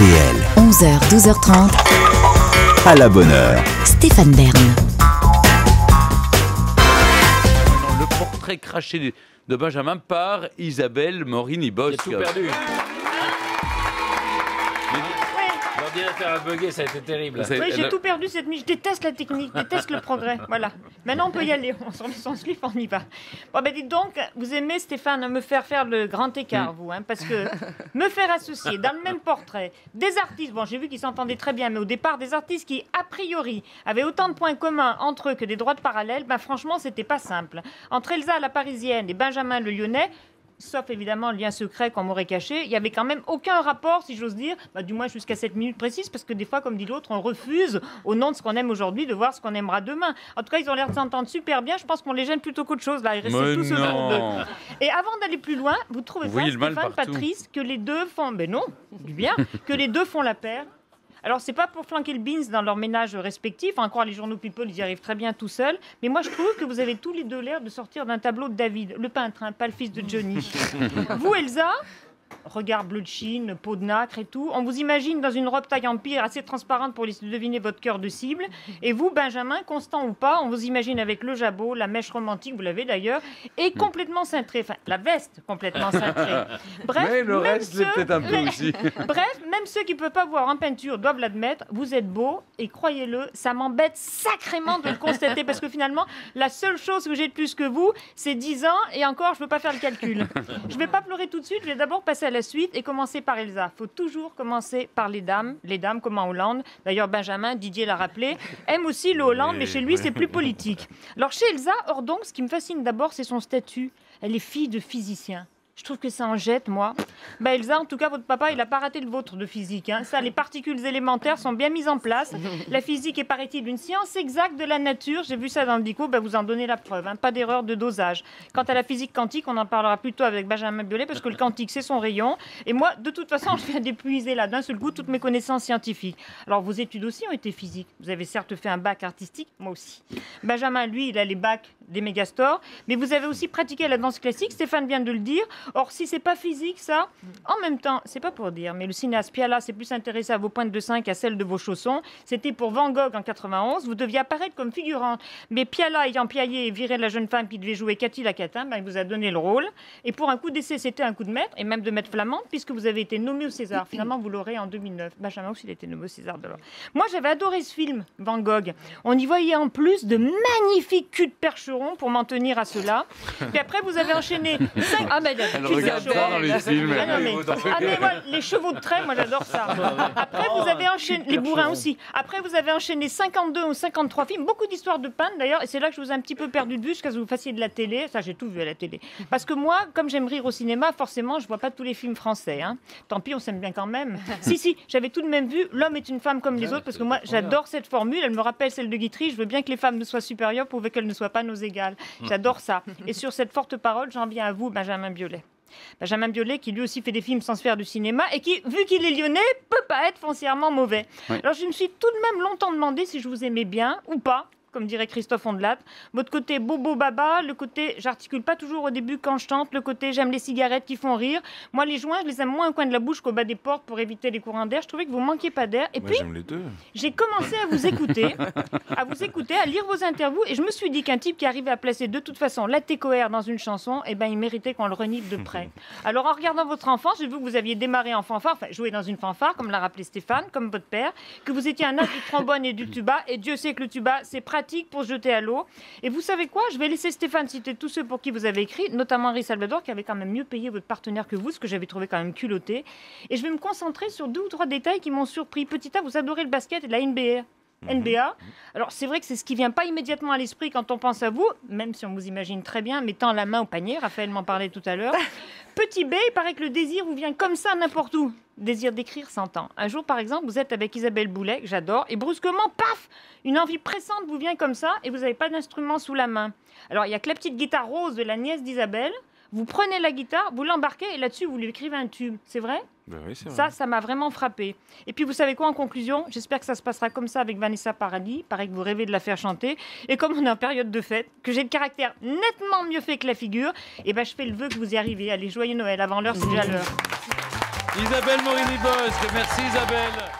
RTL. 11h, 12h30. À la bonne heure. Stéphane Bern. Le portrait craché de Benjamin par Isabelle Morini-Bosque. tout perdu. L'ordinateur a bugué, ça a été terrible. Oui, j'ai tout perdu cette nuit. Je déteste la technique, je déteste le progrès. Voilà. Maintenant, on peut y aller. On se remet slip, on y va. Bon, ben dites donc, vous aimez, Stéphane, me faire faire le grand écart, vous, hein, parce que me faire associer dans le même portrait des artistes, bon, j'ai vu qu'ils s'entendaient très bien, mais au départ, des artistes qui, a priori, avaient autant de points communs entre eux que des droites parallèles, ben franchement, c'était pas simple. Entre Elsa, la parisienne, et Benjamin, le lyonnais, sauf évidemment le lien secret qu'on m'aurait caché, il y avait quand même aucun rapport, si j'ose dire, bah, du moins jusqu'à cette minute précise, parce que des fois, comme dit l'autre, on refuse, au nom de ce qu'on aime aujourd'hui, de voir ce qu'on aimera demain. En tout cas, ils ont l'air de s'entendre super bien. Je pense qu'on les gêne plutôt qu'autre chose. Là, ils restent tous autour. Et avant d'aller plus loin, vous trouvez mal Stéphane. Patrice, que les deux font, ben non, du bien, que les deux font la paire. Alors, c'est pas pour flanquer le beans dans leur ménage respectif, en croire les journaux People, ils y arrivent très bien tout seuls. Mais moi, je trouve que vous avez tous les deux l'air de sortir d'un tableau de David, le peintre, hein, pas le fils de Johnny. vous, Elsa, regard bleu de Chine, peau de nacre et tout, on vous imagine dans une robe taille empire assez transparente pour deviner votre cœur de cible. Et vous, Benjamin, constant ou pas, on vous imagine avec le jabot, la mèche romantique, vous l'avez d'ailleurs, et complètement cintré. Enfin, la veste complètement cintrée. Bref, Mais le même reste, c'est ceux- peut-être un peu mais- aussi. Bref, même ceux qui ne peuvent pas voir en peinture doivent l'admettre. Vous êtes beau et croyez-le, ça m'embête sacrément de le constater parce que finalement, la seule chose que j'ai de plus que vous, c'est 10 ans et encore, je ne peux pas faire le calcul. Je ne vais pas pleurer tout de suite, je vais d'abord passer à la suite et commencer par Elsa. Il faut toujours commencer par les dames, les dames comme en Hollande. D'ailleurs, Benjamin, Didier l'a rappelé, aime aussi le Hollande, mais chez lui, c'est plus politique. Alors chez Elsa, or donc, ce qui me fascine d'abord, c'est son statut. Elle est fille de physicien. Je trouve que ça en jette, moi. Bah Elsa, en tout cas, votre papa, il n'a pas raté le vôtre de physique. hein. Ça, les particules élémentaires sont bien mises en place. La physique est, paraît-il, une science exacte de la nature. J'ai vu ça dans le dico, bah, vous en donnez la preuve. hein. Pas d'erreur de dosage. Quant à la physique quantique, on en parlera plutôt avec Benjamin Biolay, parce que le quantique, c'est son rayon. Et moi, de toute façon, je viens d'épuiser là, d'un seul coup, toutes mes connaissances scientifiques. Alors, vos études aussi ont été physiques. Vous avez certes fait un bac artistique, moi aussi. Benjamin, lui, il a les bacs des mégastores, mais vous avez aussi pratiqué la danse classique, Stéphane vient de le dire. Or, si c'est pas physique, ça, en même temps, c'est pas pour dire, mais le cinéaste Piala s'est plus intéressé à vos pointes de 5 qu'à celles de vos chaussons. C'était pour Van Gogh en 91, vous deviez apparaître comme figurante. Mais Piala, ayant piaillé et viré la jeune femme qui devait jouer Cathy la Catin, ben, il vous a donné le rôle. Et pour un coup d'essai, c'était un coup de maître, et même de maître flamande, puisque vous avez été nommé au César. Finalement, vous l'aurez en 2009. Benjamin aussi, il a été nommé au César de l'or. Moi, j'avais adoré ce film, Van Gogh. On y voyait en plus de magnifiques culs de percherons pour m'en tenir à cela. Puis après, vous avez enchaîné cinq... Ah, ben, Elle regarde ça dans les films. Ah, non, mais, ah, mais moi, les chevaux de trait, moi j'adore ça. Après, vous avez enchaîné, les bourrins aussi. Après, vous avez enchaîné 52 ou 53 films, beaucoup d'histoires de panne d'ailleurs, et c'est là que je vous ai un petit peu perdu de vue jusqu'à ce que vous fassiez de la télé. Ça, j'ai tout vu à la télé. Parce que moi, comme j'aime rire au cinéma, forcément, je vois pas tous les films français. hein. Tant pis, on s'aime bien quand même. si, si, j'avais tout de même vu L'homme est une femme comme les autres, parce que moi, j'adore cette formule. Elle me rappelle celle de Guitry. Je veux bien que les femmes ne soient supérieures pour qu'elles ne soient pas nos égales. J'adore ça. Et sur cette forte parole, j'en viens à vous, Benjamin Biolay. Benjamin Biolay, qui lui aussi fait des films sans se faire du cinéma et qui, vu qu'il est lyonnais, peut pas être foncièrement mauvais. Alors je me suis tout de même longtemps demandé si je vous aimais bien ou pas. Comme dirait Christophe Ondelat, votre côté bobo baba, le côté j'articule pas toujours au début quand je chante, le côté j'aime les cigarettes qui font rire. Moi, les joints, je les aime moins au coin de la bouche qu'au bas des portes pour éviter les courants d'air. Je trouvais que vous manquiez pas d'air. Et Moi, puis, j'ai commencé à vous écouter, à vous écouter, à lire vos interviews, et je me suis dit qu'un type qui arrivait à placer de toute façon la TCOR dans une chanson, eh ben, il méritait qu'on le renive de près. Alors, en regardant votre enfance, j'ai vu que vous aviez démarré en fanfare, enfin, joué dans une fanfare, comme l'a rappelé Stéphane, comme votre père, que vous étiez un as du trombone et du tuba, et Dieu sait que le tuba, c'est pour jeter à l'eau. Et vous savez quoi? Je vais laisser Stéphane citer tous ceux pour qui vous avez écrit, notamment Henri Salvador, qui avait quand même mieux payé votre partenaire que vous, ce que j'avais trouvé quand même culotté. Et je vais me concentrer sur deux ou trois détails qui m'ont surpris. Petit A, vous adorez le basket et la NBA. NBA. Alors c'est vrai que c'est ce qui vient pas immédiatement à l'esprit quand on pense à vous, même si on vous imagine très bien, mettant la main au panier. Raphaël m'en parlait tout à l'heure. Petit B, il paraît que le désir vous vient comme ça n'importe où. Désir d'écrire s'entend. Un jour, par exemple, vous êtes avec Isabelle Boulet, que j'adore, et brusquement, paf Une envie pressante vous vient comme ça, et vous n'avez pas d'instrument sous la main. Alors, il y a que la petite guitare rose de la nièce d'Isabelle. Vous prenez la guitare, vous l'embarquez, et là-dessus, vous lui écrivez un tube. C'est vrai? Bah oui, c'est vrai. ça, ça m'a vraiment frappé. Et puis, vous savez quoi, en conclusion J'espère que ça se passera comme ça avec Vanessa Paradis. Pareil que vous rêvez de la faire chanter. Et comme on est en période de fête, que j'ai le caractère nettement mieux fait que la figure, et ben, je fais le vœu que vous y arriviez. Allez, joyeux Noël. Avant l'heure, c'est déjà l'heure. Isabelle Morini-Bosque. Merci Isabelle.